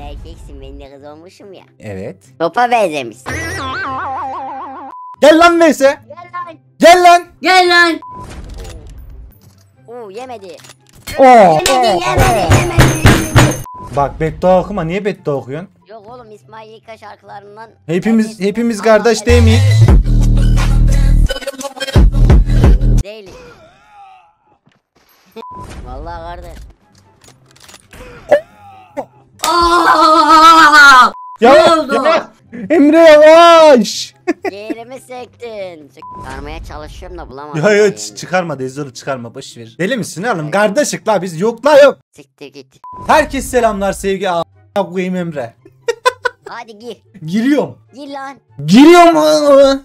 erkeksin ben de kız olmuşum ya. Evet. Topa benzemişsin. Gel lan Veysel. Gel lan. Gel lan. Gel lan. Oo yemedi. Oo. Yemedi yemedi yemedi. Bak beddua okuma. Niye beddua okuyorsun? Yok oğlum İsmail Yıka şarkılarından. Hepimiz Herkes- hepimiz kardeş değil miyiz? Değiliz. Vallahi kardeş. Aa! Ya, oldu? ya. Emre yavaş. Yerimi sektin. Çıkarmaya çalışıyorum da bulamadım. Yerini. ç- çıkarma Dezor'u çıkarma boş ver. Deli misin oğlum? Kardeşik la biz yok la yok. Siktir git. Herkes selamlar sevgi a- koyayım Emre. Hadi gir. Giriyorum. Gir lan. Giriyorum.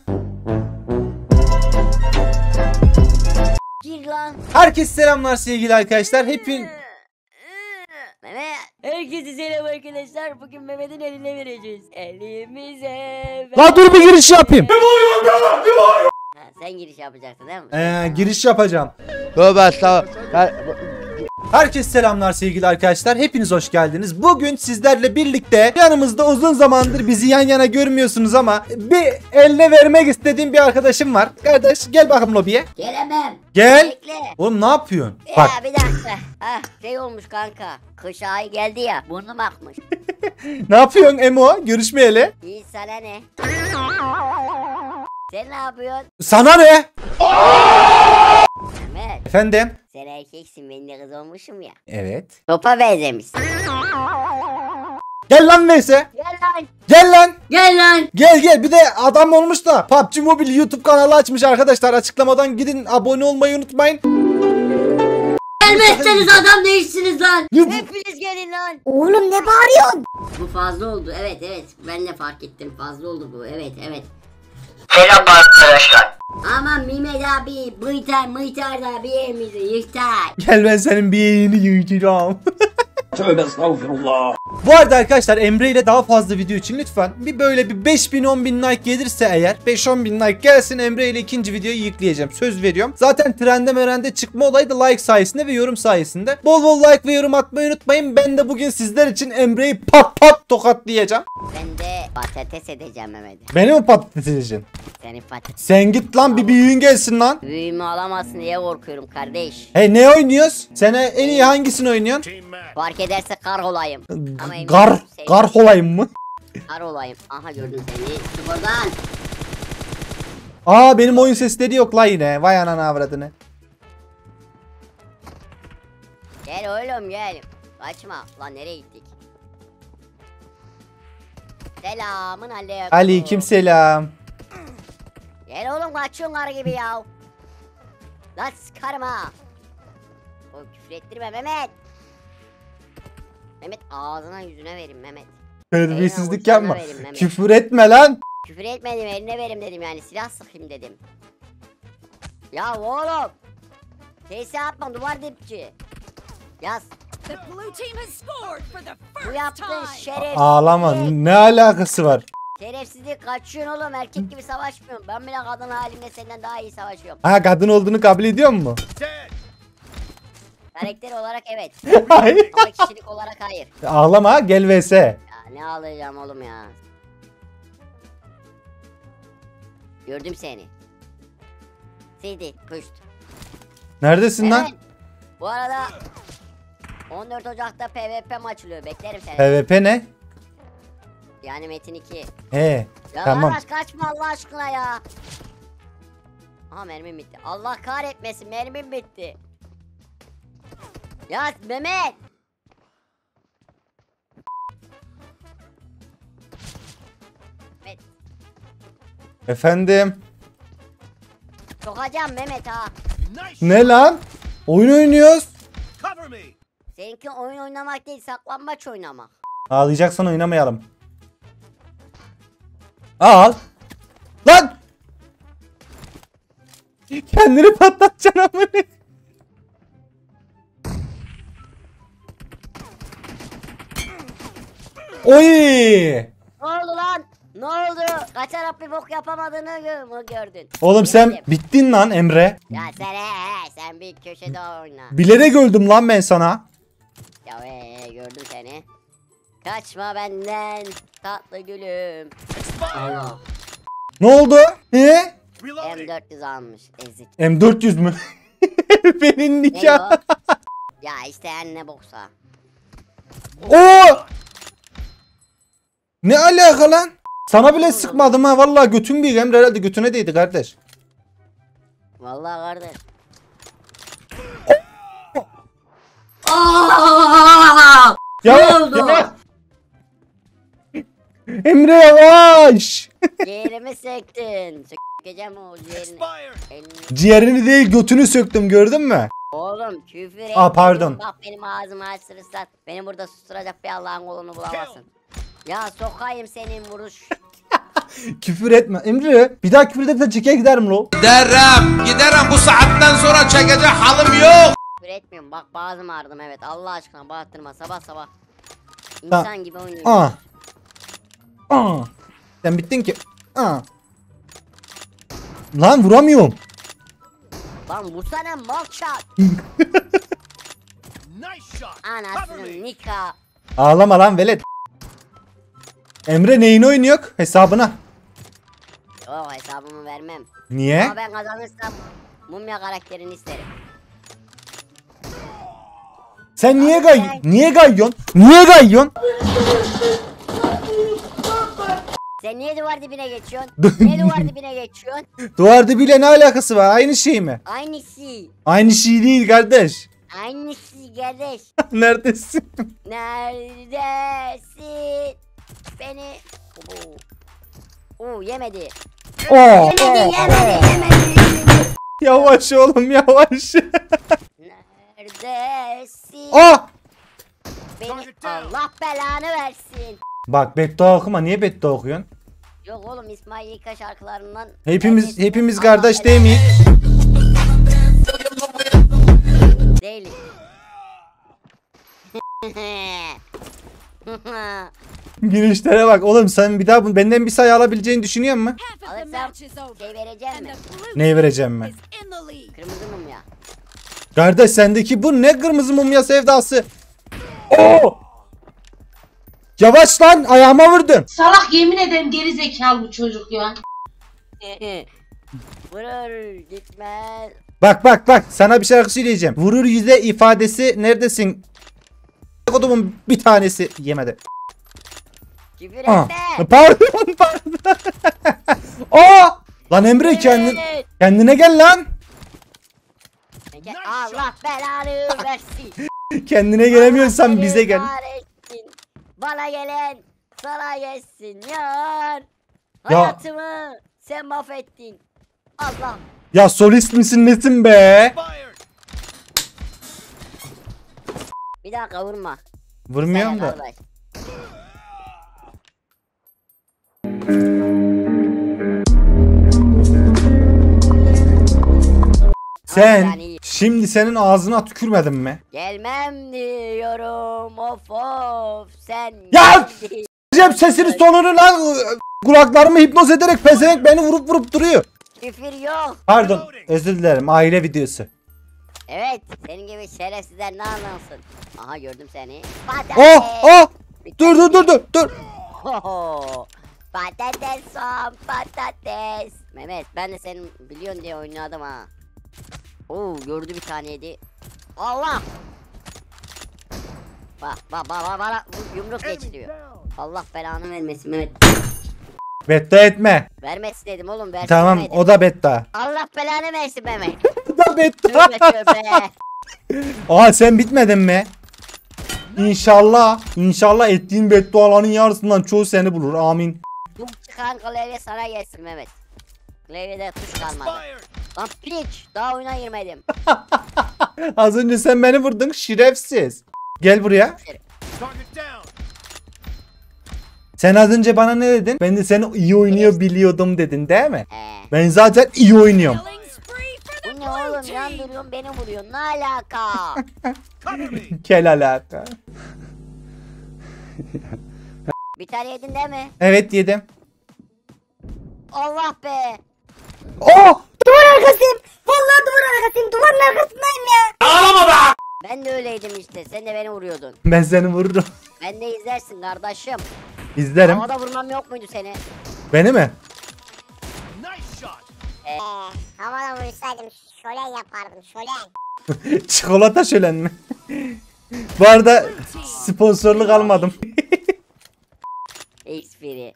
Gir lan. Herkes selamlar sevgili arkadaşlar. Hepin. Herkese selam arkadaşlar. Bugün Mehmet'in eline vereceğiz. Elimize. La dur bir giriş yapayım. Ha, sen giriş yapacaksın değil mi? Ee, giriş yapacağım. Tövbe estağfurullah. Herkes selamlar sevgili arkadaşlar. Hepiniz hoş geldiniz. Bugün sizlerle birlikte yanımızda uzun zamandır bizi yan yana görmüyorsunuz ama bir eline vermek istediğim bir arkadaşım var. Kardeş gel bakalım lobiye. Gelemem. Gel. Bekle. Oğlum ne yapıyorsun? Bak Ya bir dakika. Ha şey olmuş kanka. Kış ayı geldi ya. Burnum akmış. ne yapıyorsun Emo? Görüşmeyeli. İyi sana ne? Sen ne yapıyorsun? Sana ne? Mehmet. Efendim? Sen erkeksin ben de kız olmuşum ya. Evet. Topa benzemişsin. Gel lan Veysel. Gel lan. Gel lan. Gel lan. Gel gel bir de adam olmuş da PUBG Mobile YouTube kanalı açmış arkadaşlar. Açıklamadan gidin abone olmayı unutmayın. Gelmezseniz adam değişsiniz lan. Hepiniz gelin lan. Oğlum ne bağırıyorsun? Bu fazla oldu. Evet evet. Ben de fark ettim. Fazla oldu bu. Evet evet. Selam arkadaşlar. Aman Mehmet abi, Bıytar, Mıytar da bir yerimizi yıktar. Gel ben senin bir yayını yiyeceğim. Tövbe estağfurullah. Bu arada arkadaşlar Emre ile daha fazla video için lütfen bir böyle bir 5000 bin like gelirse eğer 5-10 bin like gelsin Emre ile ikinci videoyu yükleyeceğim. Söz veriyorum. Zaten trende merende çıkma olayı da like sayesinde ve yorum sayesinde. Bol bol like ve yorum atmayı unutmayın. Ben de bugün sizler için Emre'yi pat pat tokatlayacağım. Ben de patates edeceğim Mehmet'i. Beni mi patates edeceksin? Seni patates. Sen git lan bir büyüğün gelsin lan. Büyümü alamazsın diye korkuyorum kardeş. Hey ne oynuyoruz? Sen en iyi hangisini oynuyorsun? Fark ederse kar olayım. Ama emin Gar, ol, şey- gar olayım mı? Kar olayım. Aha gördüm seni. Çık oradan. Aa benim oyun sesleri yok la yine. Vay anana avradını. Gel oğlum gel. Kaçma. Lan nereye gittik? Selamın aleyküm. Aleyküm selam. Gel oğlum kaçıyorsun kar gibi ya. Lan sıkarım ha. O küfür ettirme Mehmet. Mehmet ağzına yüzüne verin Mehmet. Terbiyesizlik Eyvah, yapma. uçağına verin Mehmet. Küfür etme lan. Küfür etmedim eline verim dedim yani silah sıkayım dedim. Ya oğlum. Teyze atma duvar dipçi. Yaz. Bu yaptığın şerefsizlik. Ağlama. Ne alakası var? Şerefsizlik kaçıyorsun oğlum erkek gibi savaşmıyorum. Ben bile kadın halimle senden daha iyi savaşıyorum. Ha kadın olduğunu kabul ediyor mu? Karakter olarak evet. Hayır. Ama kişilik olarak hayır. Ağlama gel vs. Ya ne ağlayacağım oğlum ya. Gördüm seni. Seydi puşt. Neredesin lan? Bu arada 14 Ocak'ta PvP maç oluyor. Beklerim seni. PvP ne? Yani Metin 2. He. Ya Tamam. arkadaş kaçma Allah aşkına ya. Aha mermim bitti. Allah kahretmesin mermim bitti. Ya Mehmet. Mehmet. Efendim. Sokacağım Mehmet ha. Ne lan? Oyun oynuyoruz. Seninki oyun oynamak değil saklambaç oynamak. Ağlayacaksan oynamayalım. Al. Lan! Kendini patlatacaksın amına. Oy! Ne oldu lan? Ne oldu? Kaçarak bir bok yapamadığını gö- mı gördün? Oğlum sen Gördüm. bittin lan Emre. Ya sen he, he, sen bir köşede oyna. Bilerek öldüm lan ben sana. Ya he, he, gördüm seni. Kaçma benden tatlı gülüm. Allah. Ne oldu? He? M400 almış ezik. M400 mü? Benim Ne nikah. ya işte anne boksa. Oo! Ne alaka lan? Sana bile sıkmadım ha vallahi götün büyük Emre herhalde götüne değdi kardeş. Vallahi kardeş. Ya, ya. Emre yavaş. Ciğerimi söktün. Sökeceğim o ciğerini. Elini- Ciğerini değil götünü söktüm gördün mü? Oğlum küfür et. Aa, pardon. Bak benim ağzımı açtırırsan beni burada susturacak bir Allah'ın kolunu bulamazsın. Ya sokayım senin vuruş. Küfür etme. Emre bir daha küfür edersen çeke giderim lo. Giderim, giderim bu saatten sonra çekecek halim yok. Küfür etmiyorum. Bak bazım ağrıdım evet. Allah aşkına bağırtırma sabah sabah. İnsan gibi oynuyor. Aa. Aa. Sen bittin ki. Aa. Lan vuramıyorum. Lan vursana mokşat. Anasının nikah. Ağlama lan velet. Emre neyini oynuyor? Hesabına. Yok hesabımı vermem. Niye? Ama ben kazanırsam mumya karakterini isterim. Sen niye gay niye gayyon? Niye gayyon? Sen niye duvar dibine geçiyorsun? niye duvar dibine geçiyorsun? Duvar dibiyle ne alakası var? Aynı şey mi? Aynısı. Aynı şey değil kardeş. Aynısı kardeş. Neredesin? Neredesin? Beni... Oo. Oo yemedi. Oo, Yemedi oo. yemedi yemedi. Yavaş oğlum yavaş. Neredesin? Ah! Beni Allah belanı versin. Bak beddua okuma. Niye beddua okuyorsun? Yok oğlum İsmail Yeka şarkılarından Hepimiz hepimiz kardeş değil miyiz? Değilim. Girişlere bak oğlum sen bir daha bu- benden bir sayı alabileceğini düşünüyor musun? Half of the Alırsam match is over. şey vereceğim mi? Neyi vereceğim lead. Kırmızı mum ya. Kardeş sendeki bu ne kırmızı mumya sevdası? Oo! Yavaş lan ayağıma vurdun. Salak yemin ederim geri zekalı bu çocuk ya. Vurur gitmez. Bak bak bak sana bir şarkı söyleyeceğim. Vurur yüze ifadesi neredesin? Kodumun bir tanesi yemedi. Küfür etme. pardon pardon. Aa! Lan Emre kendin, kendine gel lan. Allah belanı versin. Kendine gelemiyorsan bize gel. Bana gelen sana gelsin yar. Ya. Hayatımı sen mahvettin. Allah. Ya solist misin nesin be? Bir dakika vurma. Vurmuyorum da. kardeş. Sen Yani- şimdi senin ağzına tükürmedim mi? Gelmem diyorum of of sen Ya! Cem sesini tonunu lan kulaklarımı hipnoz ederek pezevenk beni vurup vurup duruyor. Küfür yok. Pardon özür dilerim aile videosu. Evet senin gibi şerefsizler ne anlarsın. Aha gördüm seni. Patates. Oh oh dur dur dur dur dur. Oho. Patates soğan patates. Mehmet ben de senin biliyorsun diye oynadım ha. Oo gördü bir taneydi. Allah. Bak bak bak bak bak bu yumruk geçiriyor. Allah belanı vermesin Mehmet. Betta etme. Vermesin dedim oğlum versin Tamam demedim. o da betta. Allah belanı versin Mehmet. O da betta. Tövbe tövbe. Aa sen bitmedin mi? İnşallah, inşallah ettiğin bedduaların yarısından çoğu seni bulur. Amin. Bu çıkan klavye sana gelsin Mehmet. Klavyede tuş kalmadı. Lan piç daha oyuna girmedim. Az önce sen beni vurdun şerefsiz. Gel buraya. Sen az önce bana ne dedin? Ben de seni iyi oynuyor biliyordum dedin değil mi? Ee, Ben zaten iyi oynuyorum. Bu ne oğlum yan team. duruyorsun beni vuruyorsun ne alaka? Kel alaka. Bir tane yedin değil mi? Evet yedim. Allah be. Oh! Duvar arkasıyım. Vallahi duvar arkasıyım. Duvarın arkasındayım ya. Ben de öyleydim işte. Sen de beni vuruyordun. Ben seni vururum. Ben de izlersin kardeşim. İzlerim. Havada vurmam yok muydu seni? Beni mi? Ee, havada vursaydım şölen yapardım şölen. Çikolata şölen mi? Bu arada sponsorluk almadım. Espri.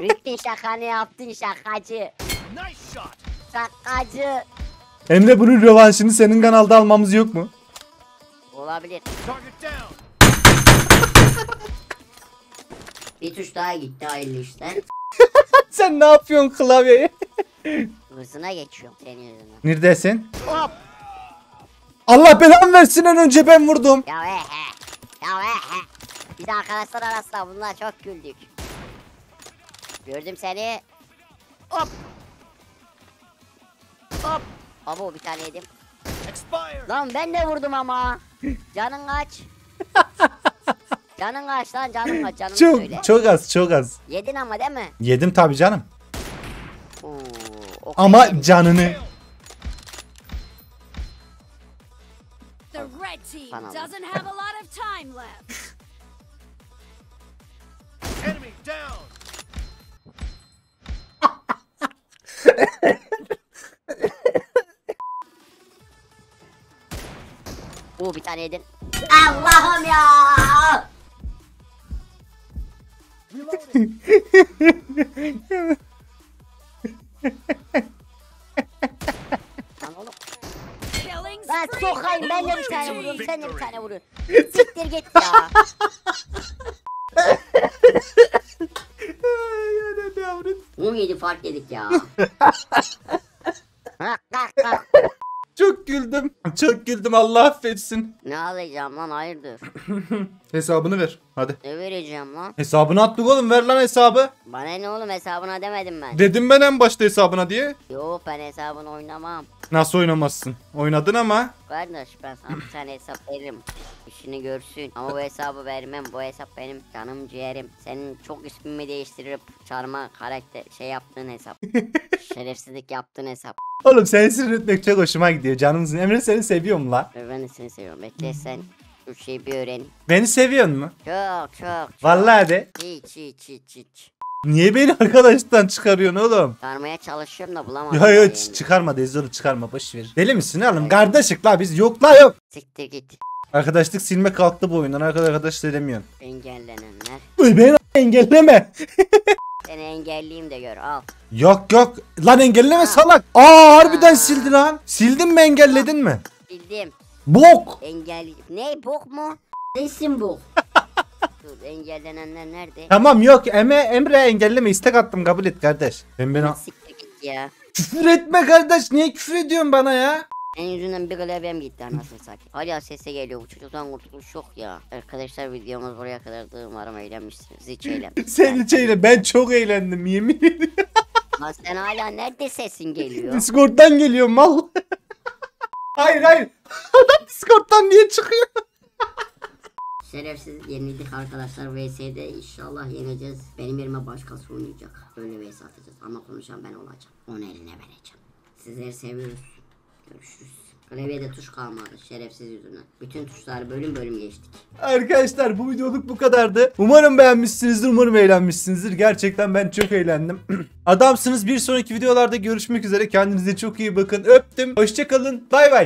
Rüttin şakanı yaptın şakacı. Şakacı. Emre bunun rövanşını senin kanalda almamız yok mu? Olabilir. Bir tuş daha gitti hayırlı işler. Sen ne yapıyorsun klavyeye? Hırsına geçiyorum senin yüzünden. Neredesin? Hop. Allah belamı versin en önce ben vurdum. Ya he he. Ya he he. Biz arkadaşlar arasında bunlar çok güldük. Gördüm seni. Hop. Hop. Abo bir tane yedim. Lan ben de vurdum ama. Canın kaç? canın kaç lan canın kaç canını söyle. Çok çok az çok az. Yedin ama değil mi? Yedim tabi canım. Oo, o Ama canını. The red team Tamam. doesn't have a lot of time left. Oo bir tane yedin. Allah'ım ya. Lan oğlum. Spree sokayım ben de bir tane vuruyorum sen de bir tane vuruyorsun. Siktir git ya. On yedi fark yedik ya. Kalk kalk kalk. Çok güldüm. Güldüm Allah affetsin. Ne alacağım lan hayırdır? Hesabını ver. Hadi. Ne vereceğim lan? Hesabını attık oğlum ver lan hesabı. Bana ne oğlum hesabına demedim ben. Dedim ben en başta hesabına diye. Yok ben hesabını oynamam. Nasıl oynamazsın? Oynadın ama. Kardeş ben sana bir tane hesap veririm. İşini görsün. Ama bu hesabı vermem. Bu hesap benim canım ciğerim. Senin çok ismimi değiştirip çarma karakter şey yaptığın hesap. Şerefsizlik yaptığın hesap. Oğlum seni sinir etmek çok hoşuma gidiyor canımsın. Emre seni seviyorum la. Ben de seni seviyorum. Bekle sen. Şu şeyi bir öğren. Beni seviyor mu? Çok çok çok. Vallahi de. Hiç hiç hiç hiç. Niye beni arkadaştan çıkarıyorsun oğlum? Sarmaya çalışıyorum da bulamadım. Yo yo çıkarma Dezor'u çıkarma boş ver. Deli misin oğlum? Kardeşik la biz yok la yok. Siktir git. Arkadaşlık silme kalktı bu oyundan arkadaş arkadaş söylemiyorsun. Engellenenler. Uy beni engelleme. Seni engelleyeyim de gör al. Yok yok. Lan engelleme salak. Aa harbiden sildi lan. Sildin mi engelledin mi? Bildim. Bok. Engel... Ne bok mu? Nesin bok? Dur engellenenler nerede? Tamam yok Eme Emre engelleme istek attım kabul et kardeş. Ben beni Siktir git ya. küfür etme kardeş niye küfür ediyorsun bana ya? En yüzünden bir klavyem gitti anasını satayım. Hala sese geliyor bu çocuktan kurtuluş yok ya. Arkadaşlar videomuz buraya kadardı umarım eğlenmişsiniz. Hiç eğlenmedim. Senin şeyle ben çok eğlendim yemin ediyorum. Lan sen hala nerede sesin geliyor? Discord'dan geliyor mal. hayır hayır. Adam Discord'dan niye çıkıyor? Şerefsiz yenildik arkadaşlar VS'de inşallah yeneceğiz. Benim yerime başkası oynayacak. Öyle VS atacağız ama konuşan ben olacağım. Onu eline vereceğim. Sizleri seviyoruz. Görüşürüz. Klavyede tuş kalmadı şerefsiz yüzünden. Bütün tuşları bölüm bölüm geçtik. Arkadaşlar bu videoluk bu kadardı. Umarım beğenmişsinizdir, umarım eğlenmişsinizdir. Gerçekten ben çok eğlendim. Adamsınız bir sonraki videolarda görüşmek üzere. Kendinize çok iyi bakın. Öptüm. Hoşçakalın. Bay bay.